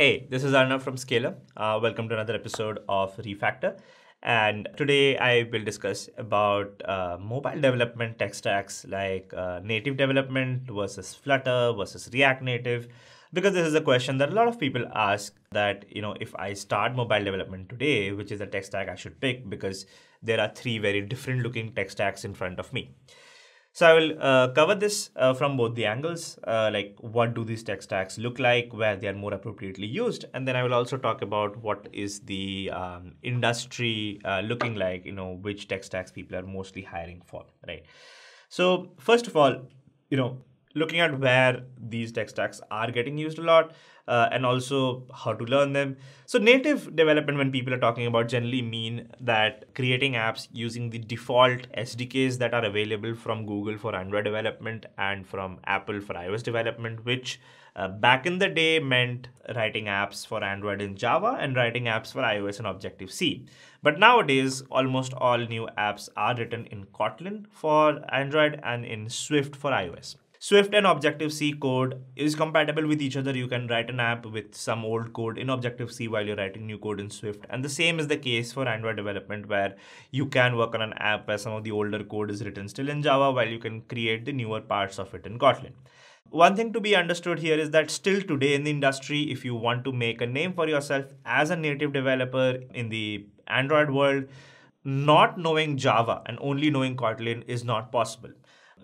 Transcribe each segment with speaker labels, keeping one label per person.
Speaker 1: Hey, this is Arnav from Scaler. Uh, welcome to another episode of Refactor. And today I will discuss about uh, mobile development tech stacks like uh, native development versus Flutter versus React Native. Because this is a question that a lot of people ask that, you know, if I start mobile development today, which is the tech stack I should pick because there are three very different looking tech stacks in front of me. So I will uh, cover this uh, from both the angles, uh, like what do these tech stacks look like, where they are more appropriately used, and then I will also talk about what is the um, industry uh, looking like, you know, which tech stacks people are mostly hiring for, right? So first of all, you know, looking at where these tech stacks are getting used a lot, uh, and also how to learn them. So native development, when people are talking about, generally mean that creating apps using the default SDKs that are available from Google for Android development and from Apple for iOS development, which uh, back in the day meant writing apps for Android in Java and writing apps for iOS in Objective C. But nowadays, almost all new apps are written in Kotlin for Android and in Swift for iOS. Swift and Objective-C code is compatible with each other. You can write an app with some old code in Objective-C while you're writing new code in Swift. And the same is the case for Android development where you can work on an app where some of the older code is written still in Java while you can create the newer parts of it in Kotlin. One thing to be understood here is that still today in the industry, if you want to make a name for yourself as a native developer in the Android world, not knowing Java and only knowing Kotlin is not possible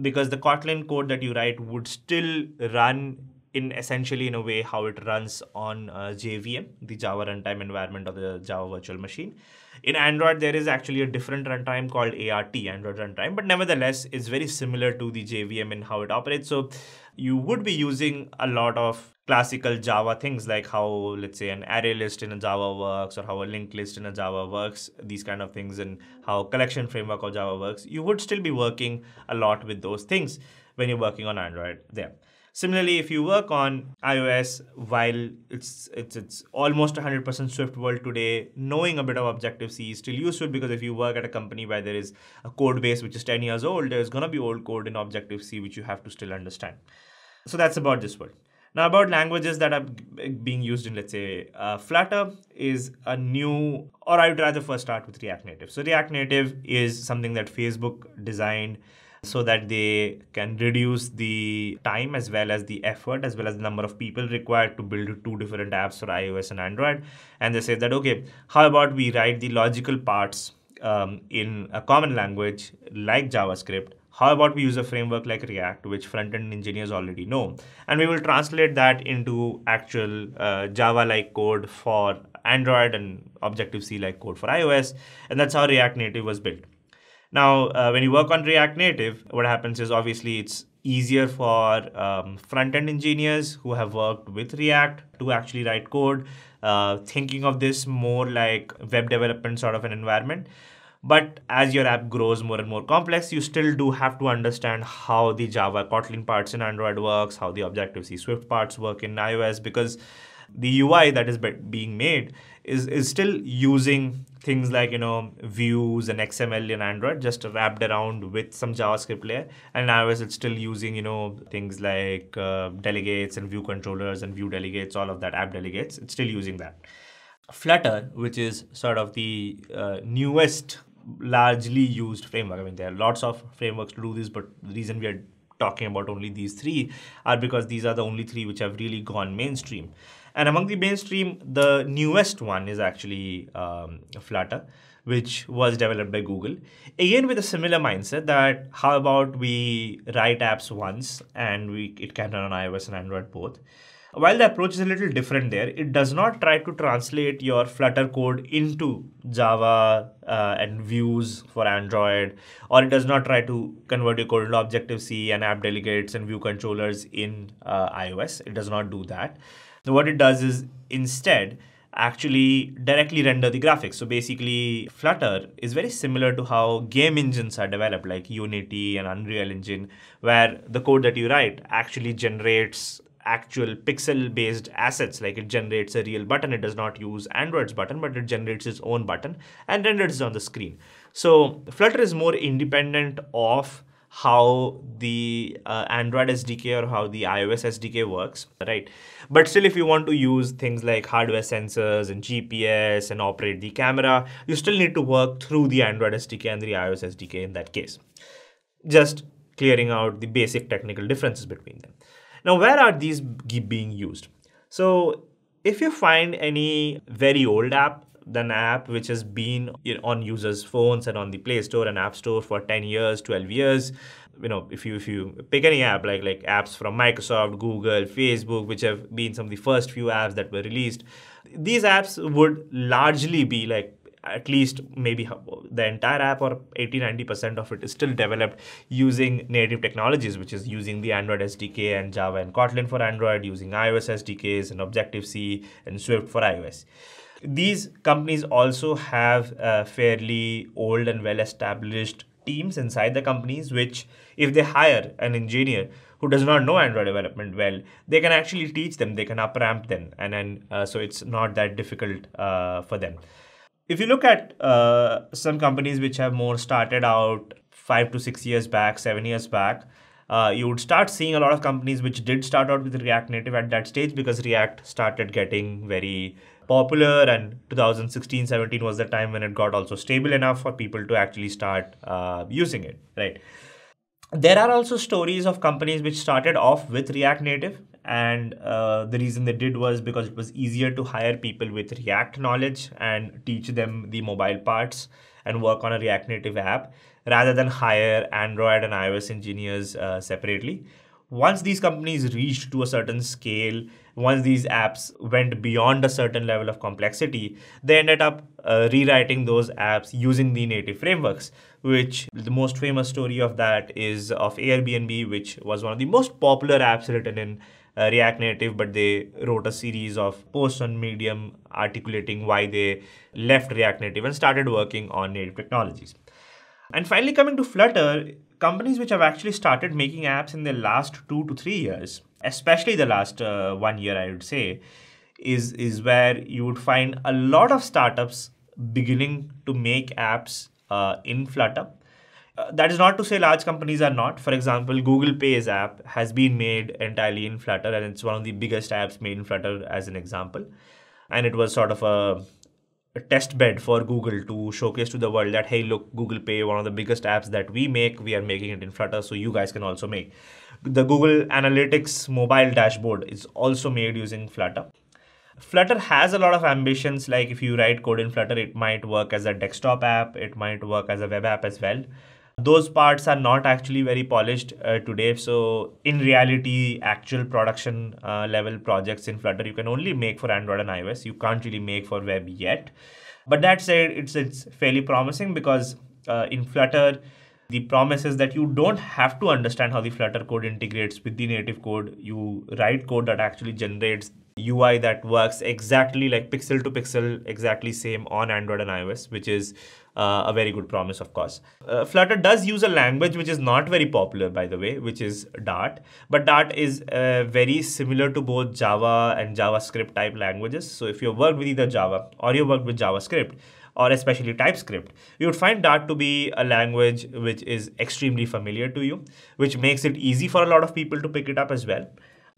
Speaker 1: because the Kotlin code that you write would still run in essentially in a way how it runs on uh, JVM, the Java runtime environment of the Java virtual machine. In Android, there is actually a different runtime called ART, Android runtime, but nevertheless, it's very similar to the JVM in how it operates. So you would be using a lot of classical Java things like how, let's say, an array list in a Java works or how a linked list in a Java works, these kind of things, and how collection framework of Java works. You would still be working a lot with those things when you're working on Android there. Similarly, if you work on iOS, while it's it's it's almost 100% Swift world today, knowing a bit of Objective C is still useful because if you work at a company where there is a code base which is 10 years old, there's gonna be old code in Objective C which you have to still understand. So that's about this world. Now about languages that are being used in, let's say, uh, Flutter is a new, or I would rather first start with React Native. So React Native is something that Facebook designed so that they can reduce the time as well as the effort as well as the number of people required to build two different apps for iOS and Android. And they say that, okay, how about we write the logical parts um, in a common language like JavaScript? How about we use a framework like React, which front-end engineers already know, and we will translate that into actual uh, Java-like code for Android and Objective-C like code for iOS, and that's how React Native was built. Now, uh, when you work on React Native, what happens is obviously it's easier for um, front-end engineers who have worked with React to actually write code, uh, thinking of this more like web development sort of an environment. But as your app grows more and more complex, you still do have to understand how the Java Kotlin parts in Android works, how the Objective-C Swift parts work in iOS, because the UI that is being made is, is still using things like you know views and XML in Android just wrapped around with some JavaScript layer. And iOS it's still using you know things like uh, delegates and view controllers and view delegates, all of that app delegates. It's still using that. Flutter, which is sort of the uh, newest largely used framework. I mean, there are lots of frameworks to do this, but the reason we are talking about only these three are because these are the only three which have really gone mainstream. And among the mainstream, the newest one is actually um, Flutter, which was developed by Google. Again, with a similar mindset that how about we write apps once and we it can run on iOS and Android both. While the approach is a little different there, it does not try to translate your Flutter code into Java uh, and views for Android, or it does not try to convert your code into Objective-C and app delegates and view controllers in uh, iOS. It does not do that. So what it does is instead actually directly render the graphics. So basically, Flutter is very similar to how game engines are developed, like Unity and Unreal Engine, where the code that you write actually generates actual pixel based assets. Like it generates a real button. It does not use android's button but it generates its own button and renders it on the screen. So flutter is more independent of how the uh, Android SDK or how the iOS SDK works, right? But still, if you want to use things like hardware sensors and GPS and operate the camera, you still need to work through the Android SDK and the iOS SDK in that case. Just clearing out the basic technical differences between them. Now, where are these being used? So, if you find any very old app an app which has been on users' phones and on the Play Store and App Store for 10 years, 12 years. You know, if you if you pick any app like like apps from Microsoft, Google, Facebook, which have been some of the first few apps that were released, these apps would largely be like at least maybe the entire app or 80 90% of it is still developed using native technologies which is using the android sdk and java and kotlin for android using ios sdks and objective c and swift for ios these companies also have uh, fairly old and well established teams inside the companies, which, if they hire an engineer who does not know Android development well, they can actually teach them, they can up ramp them, and then uh, so it's not that difficult uh, for them. If you look at uh, some companies which have more started out five to six years back, seven years back, uh, you would start seeing a lot of companies which did start out with React Native at that stage because React started getting very popular and 2016 17 was the time when it got also stable enough for people to actually start uh, using it right? There are also stories of companies which started off with react native and uh, the reason they did was because it was easier to hire people with react knowledge and teach them the mobile parts and work on a react native app rather than hire android and ios engineers uh, separately once these companies reached to a certain scale, once these apps went beyond a certain level of complexity, they ended up uh, rewriting those apps using the native frameworks. Which the most famous story of that is of Airbnb, which was one of the most popular apps written in uh, React Native, but they wrote a series of posts on Medium articulating why they left React Native and started working on native technologies. And finally, coming to Flutter, companies which have actually started making apps in the last two to three years, especially the last uh, one year, I would say, is is where you would find a lot of startups beginning to make apps uh, in Flutter. Uh, that is not to say large companies are not. For example, Google Pay's app has been made entirely in Flutter, and it's one of the biggest apps made in Flutter, as an example. And it was sort of a a test bed for Google to showcase to the world that hey, look, Google Pay, one of the biggest apps that we make, we are making it in Flutter, so you guys can also make. The Google Analytics mobile dashboard is also made using Flutter. Flutter has a lot of ambitions. Like if you write code in Flutter, it might work as a desktop app, it might work as a web app as well those parts are not actually very polished uh, today. So in reality actual production uh, level projects in flutter you can only make for android and ios. You can't really make for web yet. But that said it's it's fairly promising because uh, in flutter the promise is that you don't have to understand how the flutter code integrates with the native code. You write code that actually generates UI that works exactly like pixel to pixel, exactly same on Android and iOS, which is uh, a very good promise, of course. Uh, Flutter does use a language which is not very popular, by the way, which is Dart. But Dart is uh, very similar to both Java and JavaScript type languages. So if you have worked with either Java or you worked with JavaScript, or especially TypeScript, you would find Dart to be a language which is extremely familiar to you, which makes it easy for a lot of people to pick it up as well.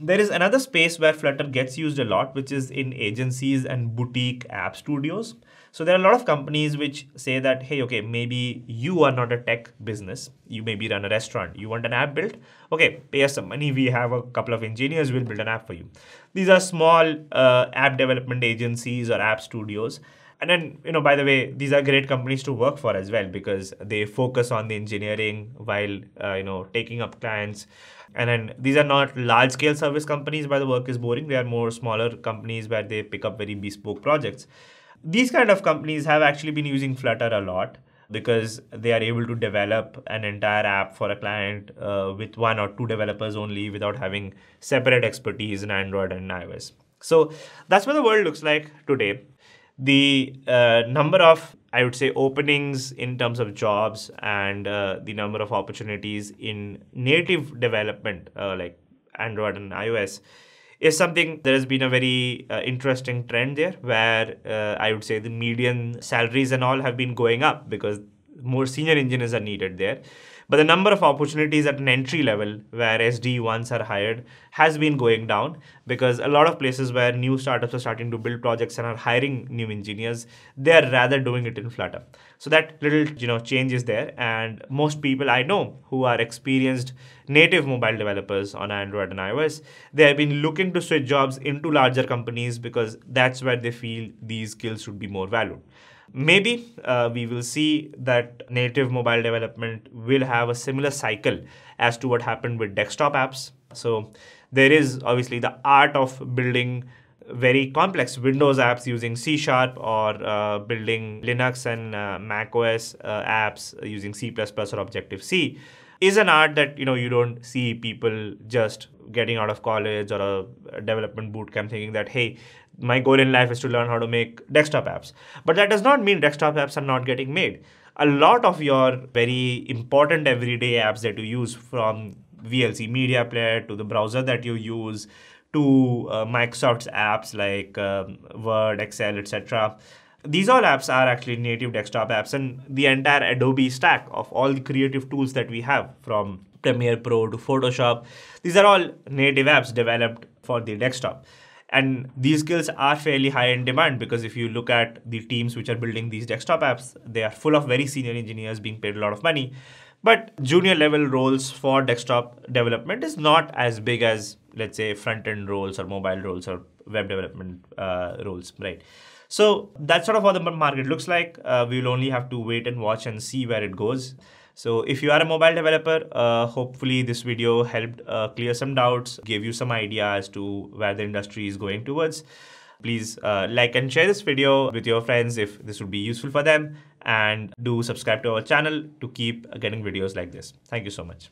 Speaker 1: There is another space where Flutter gets used a lot, which is in agencies and boutique app studios. So there are a lot of companies which say that, hey, okay, maybe you are not a tech business. You maybe run a restaurant. You want an app built? Okay, pay us some money. We have a couple of engineers. We'll build an app for you. These are small uh, app development agencies or app studios. And then, you know, by the way, these are great companies to work for as well because they focus on the engineering while, uh, you know, taking up clients. And then these are not large scale service companies where the work is boring. They are more smaller companies where they pick up very bespoke projects. These kind of companies have actually been using Flutter a lot because they are able to develop an entire app for a client uh, with one or two developers only without having separate expertise in Android and iOS. So that's what the world looks like today. The uh, number of I would say openings in terms of jobs and uh, the number of opportunities in native development uh, like Android and iOS is something there has been a very uh, interesting trend there where uh, I would say the median salaries and all have been going up because more senior engineers are needed there. But the number of opportunities at an entry level where SD1s are hired has been going down because a lot of places where new startups are starting to build projects and are hiring new engineers, they are rather doing it in Flutter. So that little you know change is there, and most people I know who are experienced native mobile developers on Android and iOS, they have been looking to switch jobs into larger companies because that's where they feel these skills should be more valued. Maybe uh, we will see that native mobile development will have a similar cycle as to what happened with desktop apps. So there is obviously the art of building very complex Windows apps using C Sharp or uh, building Linux and uh, Mac OS uh, apps using C++ or Objective C is an art that you know you don't see people just getting out of college or a development bootcamp thinking that hey my goal in life is to learn how to make desktop apps but that does not mean desktop apps are not getting made a lot of your very important everyday apps that you use from VLC media player to the browser that you use to uh, Microsoft's apps like um, Word, Excel, etc these all apps are actually native desktop apps and the entire Adobe stack of all the creative tools that we have from Premiere Pro to Photoshop. These are all native apps developed for the desktop. And these skills are fairly high in demand because if you look at the teams which are building these desktop apps, they are full of very senior engineers being paid a lot of money. But junior level roles for desktop development is not as big as, let's say, front end roles or mobile roles or web development uh, roles, right? So that's sort of what the market looks like. Uh, we will only have to wait and watch and see where it goes. So if you are a mobile developer, uh, hopefully this video helped uh, clear some doubts, gave you some idea as to where the industry is going towards. Please uh, like and share this video with your friends if this would be useful for them and do subscribe to our channel to keep getting videos like this. Thank you so much.